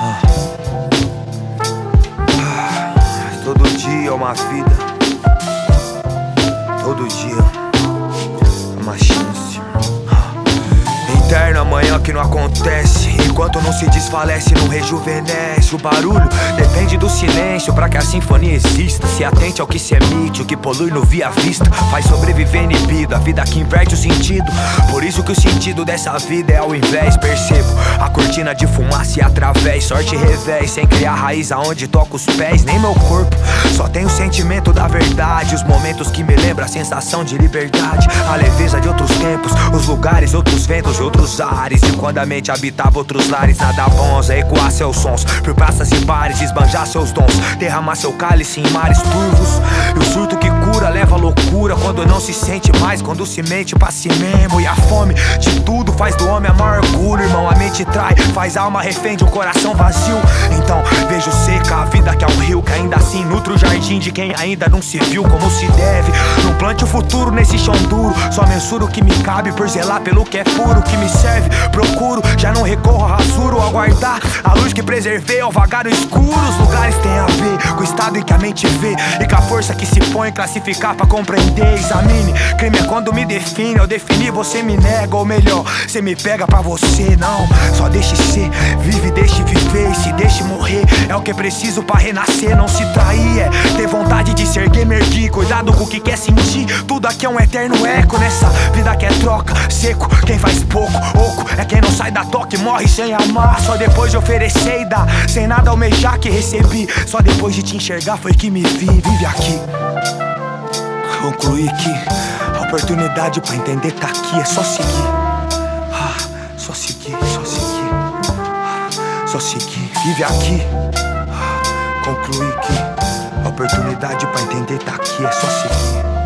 Ah. Ah. Todo dia é uma vida. Todo dia é uma chance. Ah. Interno amanhã que não acontece Enquanto não se desfalece, não rejuvenesce. O barulho depende do silêncio para que a sinfonia exista. Se atente ao que se emite, o que polui no via vista. Faz sobreviver inibido, a vida que inverte o sentido. Por isso que o sentido dessa vida é ao invés. Percebo a cortina de fumaça e através. Sorte revés, sem criar raiz aonde toca os pés. Nem meu corpo, só tem o sentimento da verdade. Os momentos que me lembram a sensação de liberdade. A leveza de outros tempos, os lugares, outros ventos, outros ares E quando a mente habitava outros lares Nada bons é ecoar seus sons. Por praças e bares, esbanjar seus dons. Derramar seu cálice em mares turvos. E o surto que leva a loucura Quando não se sente mais, quando se mente pra si mesmo. E a fome de tudo faz do homem a maior orgulho Irmão, a mente trai, faz a alma refém de um coração vazio. Então vejo seca a vida que é um rio Que ainda assim nutre o jardim de quem ainda não se viu como se deve. Não plante o futuro nesse chão duro Só mensuro o que me cabe por zelar pelo que é puro Que me serve, procuro, já não recorro a rasuro Aguardar a luz que preservei ao vagar no escuro. Os lugares têm a ver com o estado em que a mente vê E com a força que se põe classificar pra compreender Examine, crime é quando me define Eu defini, você me nega, ou melhor, você me pega pra você Não, só deixe ser, vive, deixe viver E se deixe morrer, é o que é preciso pra renascer Não se trair, é ter vontade de ser gamer erguer Cuidado com o que quer sentir, tudo aqui é um eterno eco Nessa vida que é troca, seco, quem faz pouco Oco é quem não sai da toque, morre sem amar. Só depois de oferecer e dar, sem nada almejar que recebi. Só depois de te enxergar foi que me vi. Vive aqui. Concluí que a oportunidade pra entender tá aqui, é só seguir. Ah, só seguir, só seguir. Ah, só seguir, vive aqui. Ah, concluí que a oportunidade pra entender tá aqui, é só seguir.